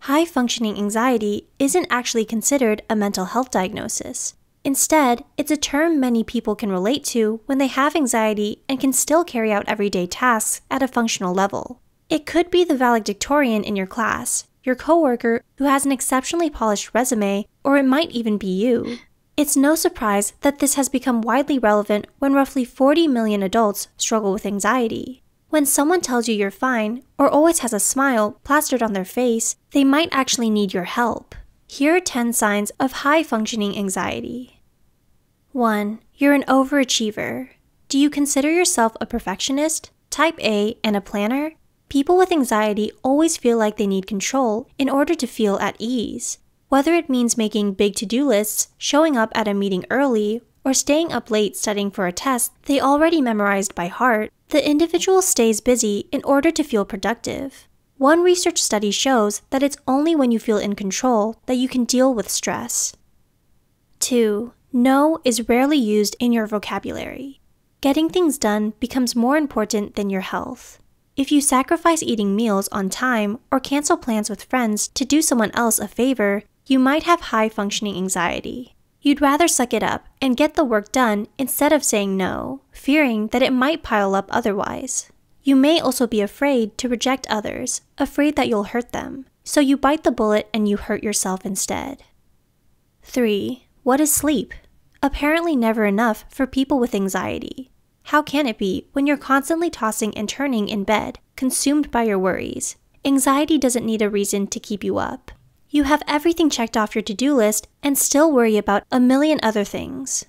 high functioning anxiety isn't actually considered a mental health diagnosis. Instead, it's a term many people can relate to when they have anxiety and can still carry out everyday tasks at a functional level. It could be the valedictorian in your class, your coworker who has an exceptionally polished resume, or it might even be you. It's no surprise that this has become widely relevant when roughly 40 million adults struggle with anxiety. When someone tells you you're fine, or always has a smile plastered on their face, they might actually need your help. Here are 10 signs of high functioning anxiety. 1. You're an overachiever. Do you consider yourself a perfectionist, type A, and a planner? People with anxiety always feel like they need control in order to feel at ease. Whether it means making big to do lists, showing up at a meeting early, or staying up late studying for a test they already memorized by heart, the individual stays busy in order to feel productive. One research study shows that it's only when you feel in control that you can deal with stress. 2. No is rarely used in your vocabulary. Getting things done becomes more important than your health. If you sacrifice eating meals on time or cancel plans with friends to do someone else a favor, you might have high functioning anxiety. You'd rather suck it up and get the work done instead of saying no, fearing that it might pile up otherwise. You may also be afraid to reject others, afraid that you'll hurt them, so you bite the bullet and you hurt yourself instead. 3. What is sleep? Apparently, never enough for people with anxiety. How can it be when you're constantly tossing and turning in bed, consumed by your worries? Anxiety doesn't need a reason to keep you up. You have everything checked off your to do list and still worry about a million other things.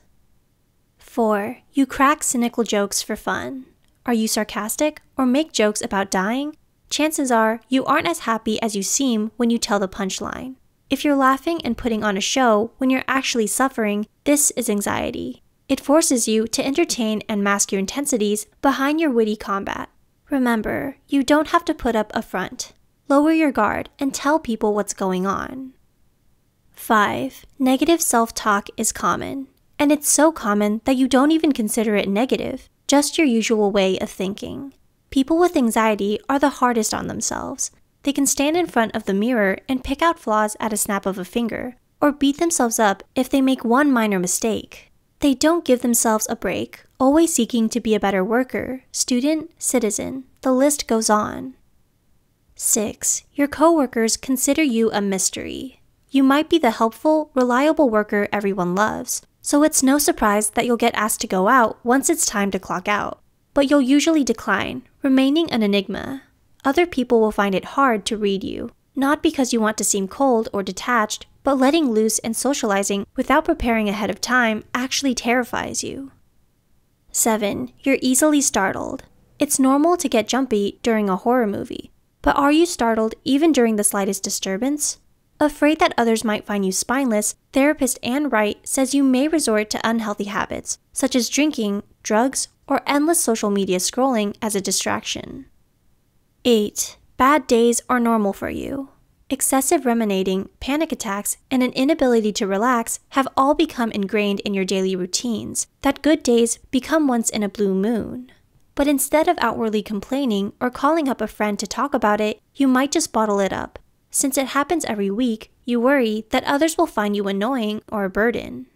4. You crack cynical jokes for fun. Are you sarcastic or make jokes about dying? Chances are you aren't as happy as you seem when you tell the punchline. If you're laughing and putting on a show when you're actually suffering, this is anxiety. It forces you to entertain and mask your intensities behind your witty combat. Remember, you don't have to put up a front. Lower your guard and tell people what's going on. 5. Negative self talk is common. And it's so common that you don't even consider it negative just your usual way of thinking. People with anxiety are the hardest on themselves. They can stand in front of the mirror and pick out flaws at a snap of a finger, or beat themselves up if they make one minor mistake. They don't give themselves a break, always seeking to be a better worker, student, citizen. The list goes on. 6. Your coworkers consider you a mystery. You might be the helpful, reliable worker everyone loves, so it's no surprise that you'll get asked to go out once it's time to clock out. But you'll usually decline, remaining an enigma. Other people will find it hard to read you, not because you want to seem cold or detached, but letting loose and socializing without preparing ahead of time actually terrifies you. 7. You're easily startled. It's normal to get jumpy during a horror movie, but are you startled even during the slightest disturbance? Afraid that others might find you spineless, therapist Anne Wright says you may resort to unhealthy habits, such as drinking, drugs, or endless social media scrolling as a distraction. 8. Bad days are normal for you. Excessive ruminating, panic attacks, and an inability to relax have all become ingrained in your daily routines, that good days become once in a blue moon. But instead of outwardly complaining or calling up a friend to talk about it, you might just bottle it up, since it happens every week, you worry that others will find you annoying or a burden.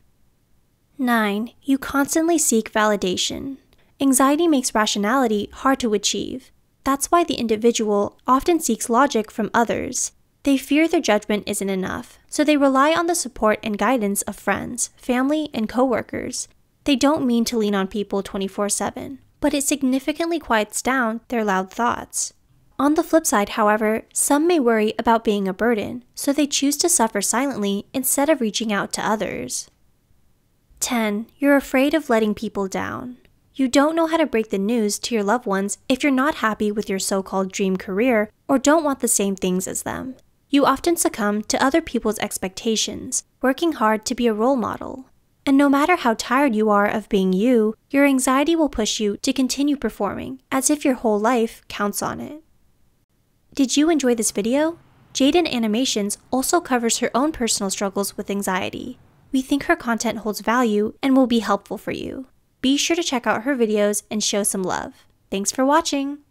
9. You constantly seek validation. Anxiety makes rationality hard to achieve. That's why the individual often seeks logic from others. They fear their judgment isn't enough, so they rely on the support and guidance of friends, family, and coworkers. They don't mean to lean on people 24 7, but it significantly quiets down their loud thoughts. On the flip side, however, some may worry about being a burden, so they choose to suffer silently instead of reaching out to others. 10. You're afraid of letting people down. You don't know how to break the news to your loved ones if you're not happy with your so called dream career or don't want the same things as them. You often succumb to other people's expectations, working hard to be a role model. And no matter how tired you are of being you, your anxiety will push you to continue performing as if your whole life counts on it. Did you enjoy this video? Jaden Animations also covers her own personal struggles with anxiety. We think her content holds value and will be helpful for you. Be sure to check out her videos and show some love. Thanks for watching!